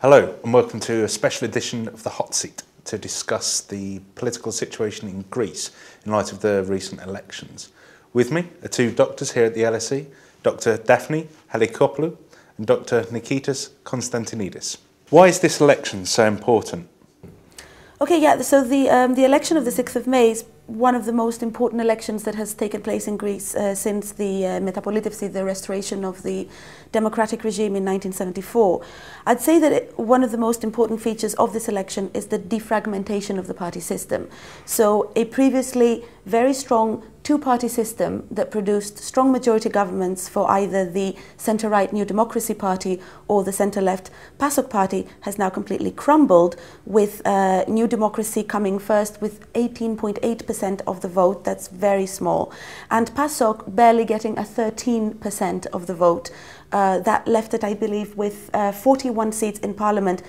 Hello, and welcome to a special edition of The Hot Seat to discuss the political situation in Greece in light of the recent elections. With me are two doctors here at the LSE, Dr. Daphne Halikiopoulou and Dr. Nikitas Konstantinidis. Why is this election so important? Okay, yeah, so the, um, the election of the 6th of May is one of the most important elections that has taken place in Greece uh, since the uh, the restoration of the democratic regime in 1974. I'd say that it, one of the most important features of this election is the defragmentation of the party system. So a previously very strong two-party system that produced strong majority governments for either the centre-right New Democracy Party or the centre-left PASOK Party has now completely crumbled with uh, New Democracy coming first with 18.8% of the vote, that's very small, and PASOK barely getting a 13% of the vote. Uh, that left it, I believe, with uh, 41 seats in Parliament,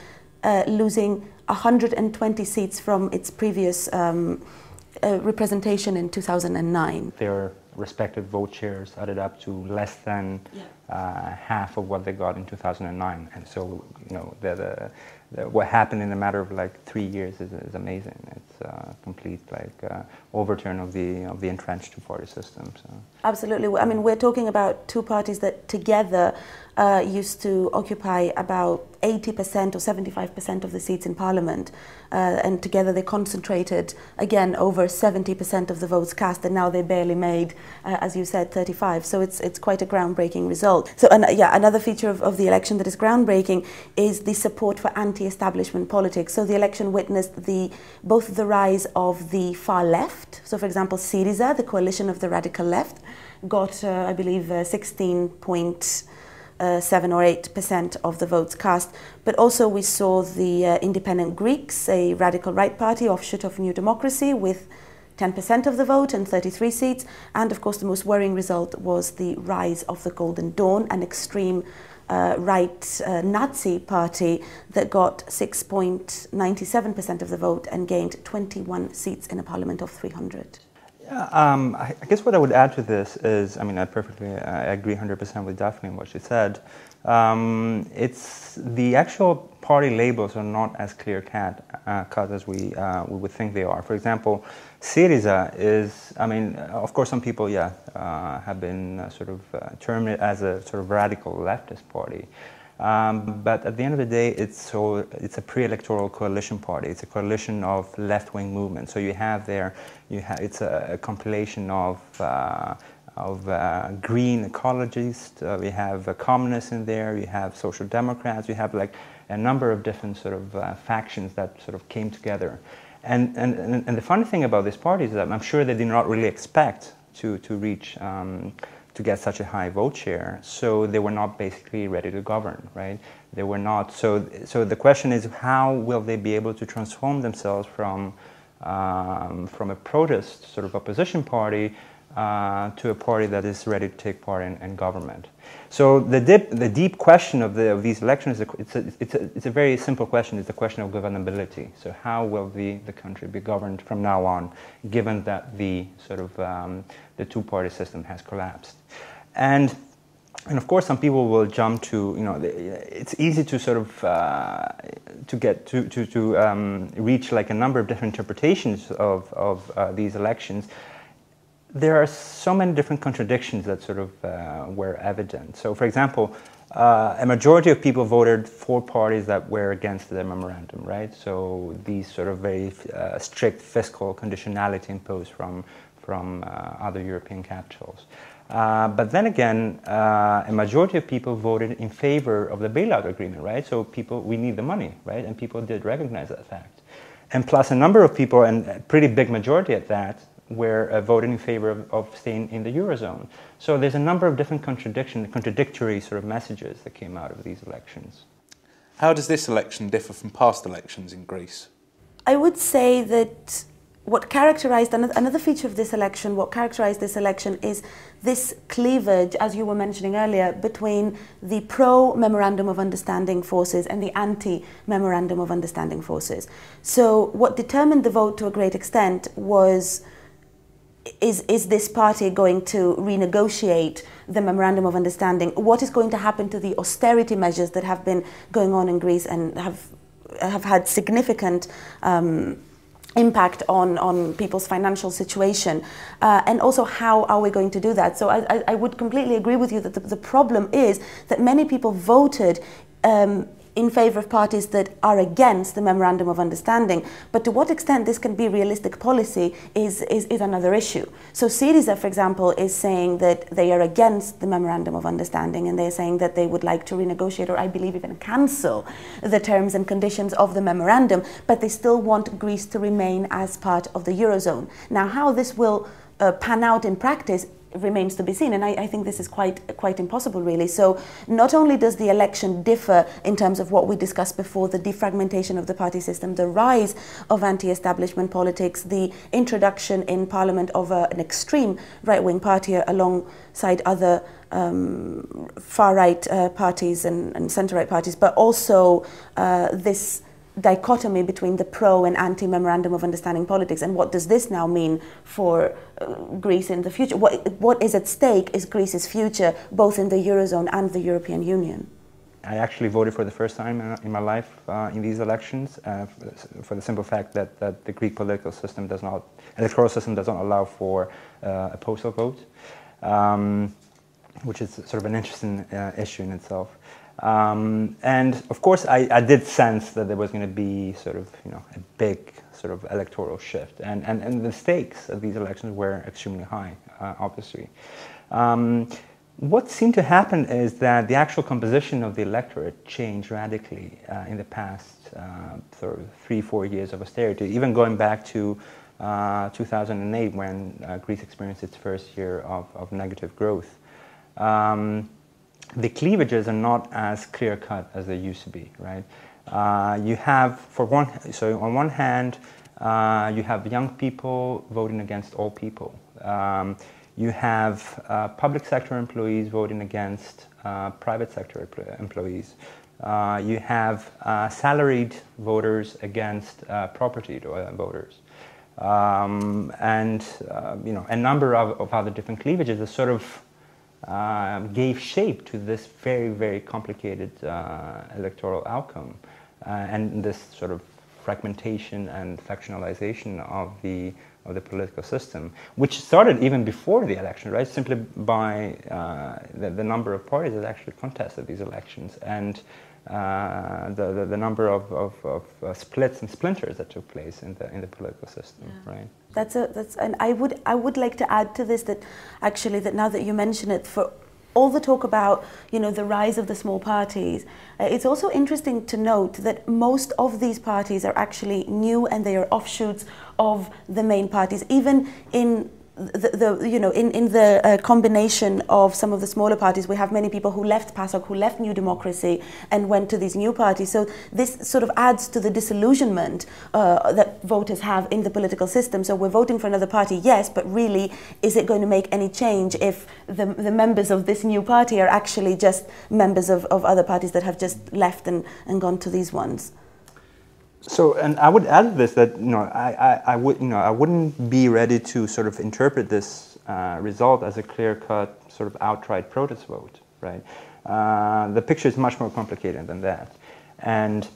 uh, losing 120 seats from its previous um, uh, representation in 2009. Their respective vote shares added up to less than yeah. Uh, half of what they got in 2009. And so, you know, the, the, the, what happened in a matter of like three years is, is amazing. It's a complete like uh, overturn of the of the entrenched two-party system. So. Absolutely. I mean, we're talking about two parties that together uh, used to occupy about 80% or 75% of the seats in Parliament. Uh, and together they concentrated, again, over 70% of the votes cast, and now they barely made, uh, as you said, 35. So it's, it's quite a groundbreaking result. So, and, yeah, another feature of, of the election that is groundbreaking is the support for anti-establishment politics. So the election witnessed the, both the rise of the far left, so for example, Syriza, the coalition of the radical left, got, uh, I believe, uh, 16 point uh, 7 or 8% of the votes cast. But also we saw the uh, Independent Greeks, a radical right party offshoot of New Democracy with 10% of the vote and 33 seats. And of course the most worrying result was the rise of the Golden Dawn, an extreme uh, right uh, Nazi party that got 6.97% of the vote and gained 21 seats in a parliament of 300. Um, I, I, guess what I would add to this is, I mean, I perfectly I agree 100% with Daphne and what she said. Um, it's the actual party labels are not as clear cut, uh, cut as we uh, we would think they are. For example, Syriza is, I mean, of course, some people, yeah, uh, have been uh, sort of uh, termed as a sort of radical leftist party. Um, but at the end of the day, it's, so, it's a pre-electoral coalition party. It's a coalition of left-wing movements. So you have there, you it's a, a compilation of, uh, of uh, green ecologists, uh, we have uh, communists in there, you have social democrats, you have like a number of different sort of uh, factions that sort of came together. And, and, and the funny thing about this party is that I'm sure they did not really expect to, to reach um, to get such a high vote share. So they were not basically ready to govern, right? They were not. So, so the question is, how will they be able to transform themselves from um, from a protest sort of opposition party uh, to a party that is ready to take part in, in government. So the, dip, the deep question of, the, of these elections, is a, it's, a, it's, a, it's a very simple question. It's a question of governability. So how will the, the country be governed from now on, given that the sort of um, the two-party system has collapsed? And and of course, some people will jump to you know it's easy to sort of uh, to get to to, to um, reach like a number of different interpretations of of uh, these elections there are so many different contradictions that sort of uh, were evident. So, for example, uh, a majority of people voted for parties that were against the memorandum, right? So these sort of very uh, strict fiscal conditionality imposed from from uh, other European capitals. Uh, but then again, uh, a majority of people voted in favor of the bailout agreement, right? So people, we need the money, right? And people did recognize that fact. And plus, a number of people, and a pretty big majority at that, were uh, voted in favor of, of, staying in the eurozone. So there's a number of different contradiction, contradictory sort of messages that came out of these elections. How does this election differ from past elections in Greece? I would say that what characterized another feature of this election, what characterized this election is this cleavage, as you were mentioning earlier, between the pro Memorandum of Understanding forces and the anti Memorandum of Understanding forces. So, what determined the vote to a great extent was is, is this party going to renegotiate the memorandum of understanding? What is going to happen to the austerity measures that have been going on in Greece and have have had significant um, impact on, on people's financial situation uh, and also how are we going to do that so I, I would completely agree with you that the, the problem is that many people voted um, in favor of parties that are against the memorandum of understanding. But to what extent this can be realistic policy is, is, is another issue. So Syriza, for example, is saying that they are against the memorandum of understanding and they're saying that they would like to renegotiate or I believe even cancel the terms and conditions of the memorandum, but they still want Greece to remain as part of the Eurozone. Now, how this will uh, pan out in practice remains to be seen. And I, I, think this is quite quite impossible, really. So not only does the election differ in terms of what we discussed before, the defragmentation of the party system, the rise of anti-establishment politics, the introduction in parliament of a, an extreme right-wing party alongside other um, far-right uh, parties and, and centre-right parties, but also uh, this dichotomy between the pro and anti memorandum of understanding politics and what does this now mean for uh, Greece in the future what what is at stake is Greece's future both in the eurozone and the European Union I actually voted for the first time in my life uh, in these elections uh, for the simple fact that, that the Greek political system does not, electoral system does not allow for uh, a postal vote, um, which is sort of an interesting uh, issue in itself. Um, and of course, I, I, did sense that there was going to be sort of, you know, a big sort of electoral shift. And, and, and the stakes of these elections were extremely high, uh, obviously. Um, what seemed to happen is that the actual composition of the electorate changed radically uh, in the past uh, sort of three, four years of austerity, even going back to uh, 2008 when uh, Greece experienced its first year of, of negative growth. Um, the cleavages are not as clear cut as they used to be, right? Uh, you have, for one, so on one hand, uh, you have young people voting against old people. Um, you have uh, public sector employees voting against uh, private sector employees. Uh, you have uh, salaried voters against property voters. Um, and you know a number of, of other different cleavages that sort of gave shape to this very, very complicated uh, electoral outcome uh, and this sort of fragmentation and factionalization of the of the political system, which started even before the election, right? Simply by uh, the, the, number of parties that actually contested these elections and the, the, the, number of, of, of uh, splits and splinters that took place in the in the political system, yeah. right? That's a that's and I would I would like to add to this that actually that now that you mention it for all the talk about you know the rise of the small parties uh, it's also interesting to note that most of these parties are actually new and they are offshoots of the main parties even in the, the, you know, in, in the uh, combination of some of the smaller parties, we have many people who left PASOK, who left New Democracy and went to these new parties. So this sort of adds to the disillusionment uh, that voters have in the political system. So we're voting for another party, yes, but really, is it going to make any change if the, the members of this new party are actually just members of, of other parties that have just left and, and gone to these ones? So, and I would add to this that you know I, I, I, would you know I wouldn't be ready to sort of interpret this uh, result as a clear-cut sort of outright protest vote, right? Uh, the picture is much more complicated than that, and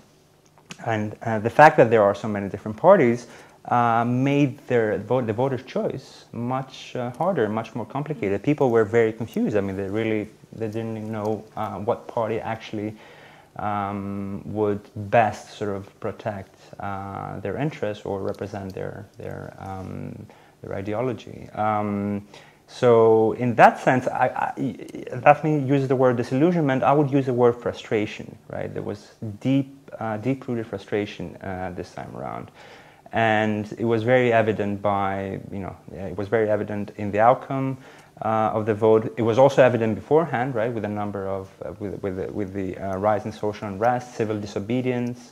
and uh, the fact that there are so many different parties uh, made their vote, the voters' choice much uh, harder, much more complicated. People were very confused. I mean, they really they didn't know uh, what party actually um, would best sort of protect uh, their interests or represent their their um, their ideology. Um, so in that sense, I, I, Daphne uses the word disillusionment. I would use the word frustration. Right, there was deep, uh, deep-rooted frustration uh, this time around, and it was very evident by you know it was very evident in the outcome of the vote. It was also evident beforehand, right, with a number of, uh, with, with, the, with the uh, rise in social unrest, civil disobedience,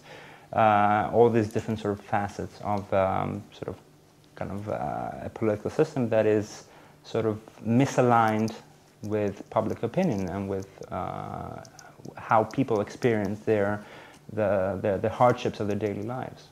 uh, all these different sort of facets of um, sort of kind of uh, a political system that is sort of misaligned with public opinion and with uh, how people experience their, the, the, the, hardships of their daily lives.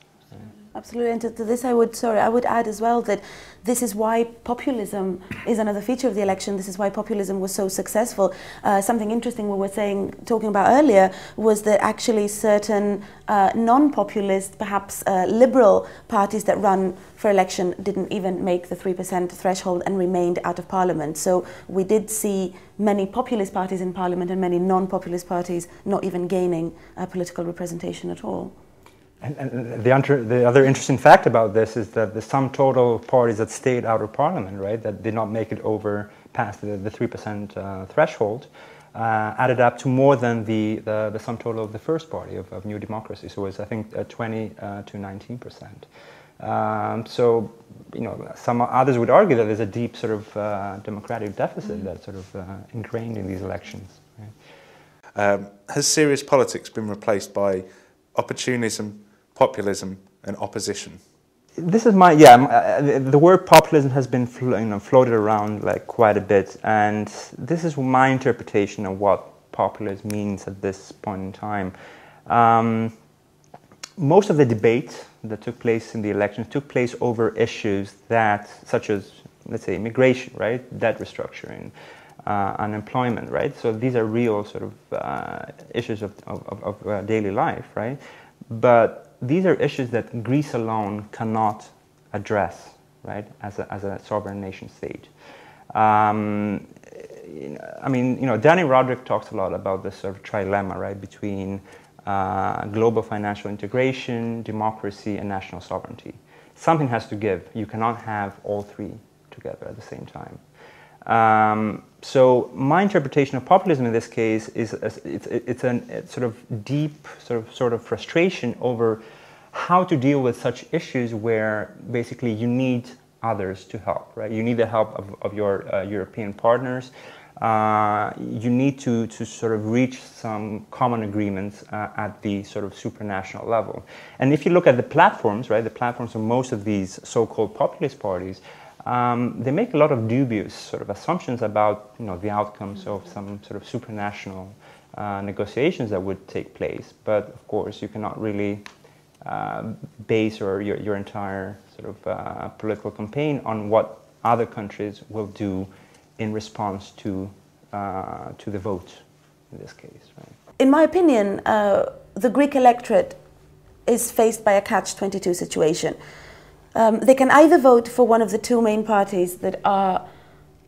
Absolutely, and to, to, this I would sorry I would add as well that this is why populism is another feature of the election. This is why populism was so successful. Uh, something interesting we were saying talking about earlier was that actually certain uh, non-populist, perhaps uh, liberal parties that run for election didn't even make the three percent threshold and remained out of parliament. So we did see many populist parties in parliament and many non-populist parties not even gaining political representation at all. And, and the, under, the, other interesting fact about this is that the sum total of parties that stayed out of parliament, right, that did not make it over past the, the 3% uh, threshold, uh, added up to more than the, the, the, sum total of the first party of, of New Democracy. So it was, I think, uh, 20 uh, to 19%. Um, so, you know, some others would argue that there's a deep sort of uh, democratic deficit mm-hmm. that's sort of uh, ingrained in these elections. Right? Um, has serious politics been replaced by opportunism, populism and opposition? This is my yeah. Uh, the word populism has been you know, floated around like quite a bit, and this is my interpretation of what populism means at this point in time. Um, most of the debate that took place in the elections took place over issues that, such as, let's say, immigration, right, debt restructuring, uh, unemployment, right. So these are real sort of uh, issues of, of, of uh, daily life, right. But these are issues that Greece alone cannot address, right, as a, as a sovereign nation state. Um, I mean, you know, Dani Rodrik talks a lot about this sort of trilemma, right, between uh, global financial integration, democracy, and national sovereignty. Something has to give. You cannot have all three together at the same time. Um, so my interpretation of populism in this case is it's, it's a sort of deep sort of sort of frustration over how to deal with such issues where basically you need others to help, right? You need the help of, of your uh, European partners. Uh, you need to, to sort of reach some common agreements uh, at the sort of supranational level. And if you look at the platforms, right, the platforms of most of these so-called populist parties, um, they make a lot of dubious sort of assumptions about you know, the outcomes of some sort of supranational uh, negotiations that would take place. But of course, you cannot really uh, base or your, your entire sort of uh, political campaign on what other countries will do in response to, uh, to the vote in this case. Right? In my opinion, uh, the Greek electorate is faced by a catch-22 situation um, they can either vote for one of the two main parties that are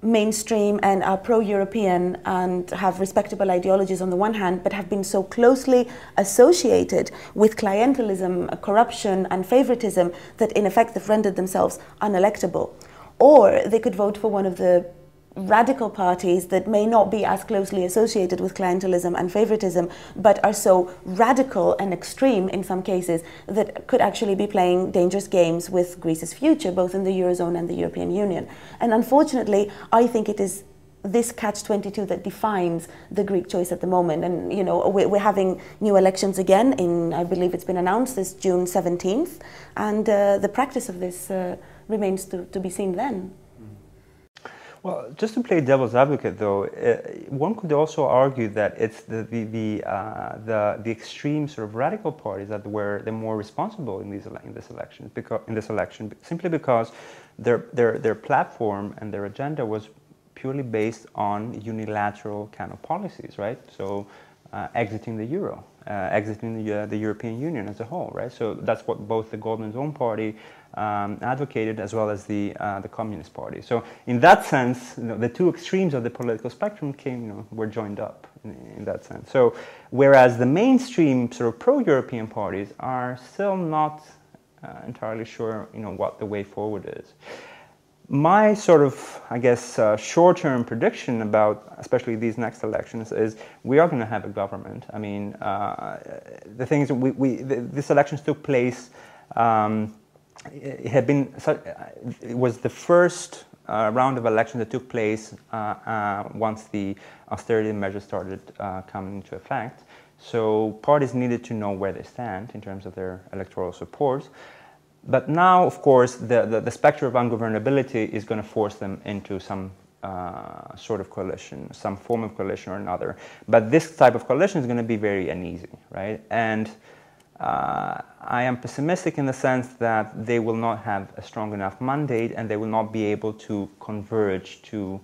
mainstream and are pro-European and have respectable ideologies on the one hand, but have been so closely associated with clientelism, corruption and favoritism that in effect they've rendered themselves unelectable. Or they could vote for one of the radical parties that may not be as closely associated with clientelism and favoritism, but are so radical and extreme in some cases that could actually be playing dangerous games with Greece's future, both in the Eurozone and the European Union. And unfortunately, I think it is this catch-22 that defines the Greek choice at the moment. And, you know, we're, having new elections again in, I believe it's been announced, this June 17th. And uh, the practice of this uh, remains to, to be seen then. Well, just to play devil's advocate, though, uh, one could also argue that it's the the the, uh, the, the extreme sort of radical parties that were the more responsible in these in this election because in this election simply because their their their platform and their agenda was purely based on unilateral kind of policies, right? So, uh, exiting the euro, uh, exiting the uh, the European Union as a whole, right? So that's what both the Golden Zone Party um, advocated as well as the, uh, the Communist Party. So in that sense, you know, the two extremes of the political spectrum came, you know, were joined up in, in that sense. So whereas the mainstream sort of pro-European parties are still not uh, entirely sure, you know, what the way forward is. My sort of, I guess, uh, short-term prediction about, especially these next elections, is we are going to have a government. I mean, uh, the thing is, we, we the, this elections took place um, it had been it was the first uh, round of elections that took place uh, uh, once the austerity measures started uh, coming into effect. So parties needed to know where they stand in terms of their electoral support. But now, of course, the, the, the specter of ungovernability is going to force them into some uh, sort of coalition, some form of coalition or another. But this type of coalition is going to be very uneasy, right? And uh, I am pessimistic in the sense that they will not have a strong enough mandate and they will not be able to converge to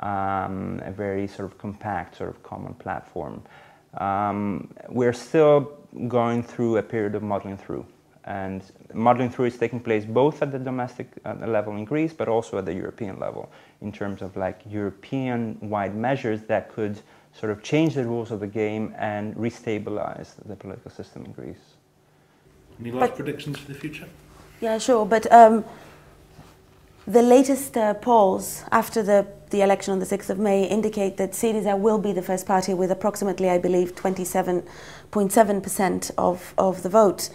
um, a very sort of compact, sort of common platform. Um, we're still going through a period of modeling through. And modeling through is taking place both at the domestic uh, level in Greece, but also at the European level in terms of like European-wide measures that could sort of change the rules of the game and restabilize the political system in Greece. Any last but, predictions for the future? Yeah, sure. But um, the latest uh, polls after the, the election on the 6th of May indicate that Syriza will be the first party with approximately, I believe, 27.7% of, of the vote.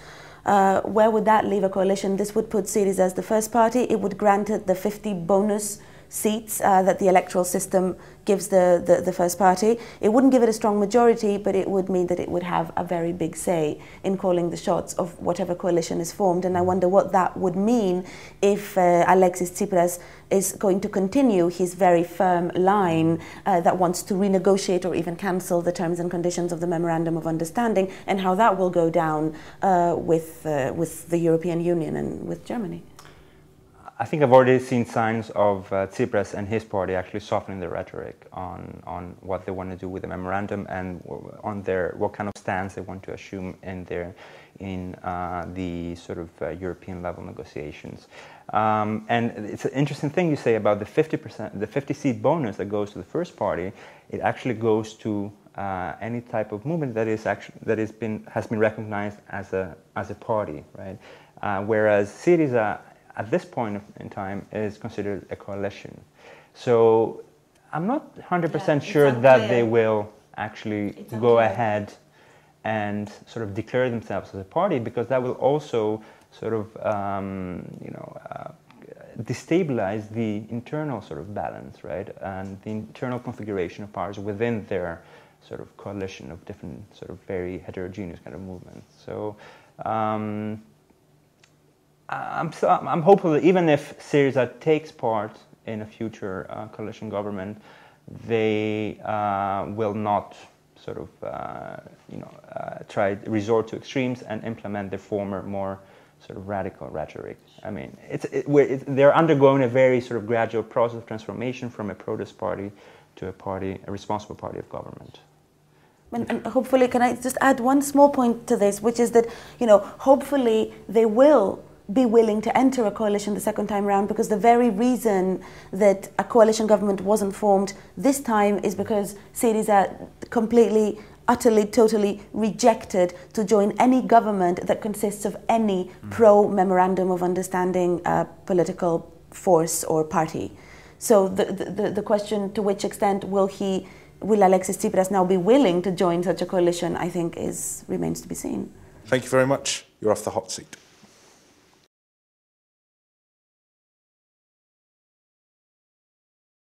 Uh, where would that leave a coalition? This would put Syriza as the first party. It would grant it the 50 bonus seats uh, that the electoral system gives the, the, the, first party. It wouldn't give it a strong majority, but it would mean that it would have a very big say in calling the shots of whatever coalition is formed. And I wonder what that would mean if uh, Alexis Tsipras is going to continue his very firm line uh, that wants to renegotiate or even cancel the terms and conditions of the Memorandum of Understanding, and how that will go down uh, with, uh, with the European Union and with Germany. I think I've already seen signs of uh, Tsipras and his party actually softening their rhetoric on, on what they want to do with the memorandum and on their what kind of stance they want to assume in their in uh, the sort of uh, European level negotiations. Um, and it's an interesting thing you say about the 50%, the 50 seat bonus that goes to the first party. It actually goes to uh, any type of movement that is actually that is been has been recognized as a as a party, right? Uh, whereas Syriza at this point in time is considered a coalition. So I'm not 100% yeah, sure that they will actually go ahead and sort of declare themselves as a party because that will also sort of um, you know uh, destabilize the internal sort of balance, right, and the internal configuration of powers within their sort of coalition of different sort of very heterogeneous kind of movements. So. Um, I'm, so, I'm hopeful that even if Syriza takes part in a future uh, coalition government, they uh, will not sort of, uh, you know, uh, try resort to extremes and implement their former more sort of radical rhetoric. I mean, it's, it, it, they're undergoing a very sort of gradual process of transformation from a protest party to a party, a responsible party of government. And, and, hopefully, can I just add one small point to this, which is that, you know, hopefully they will be willing to enter a coalition the second time around because the very reason that a coalition government wasn't formed this time is because Syriza completely, utterly, totally rejected to join any government that consists of any mm. pro memorandum of understanding uh, political force or party. So the, the, the question to which extent will he, will Alexis Tsipras now be willing to join such a coalition, I think is, remains to be seen. Thank you very much. You're off the hot seat.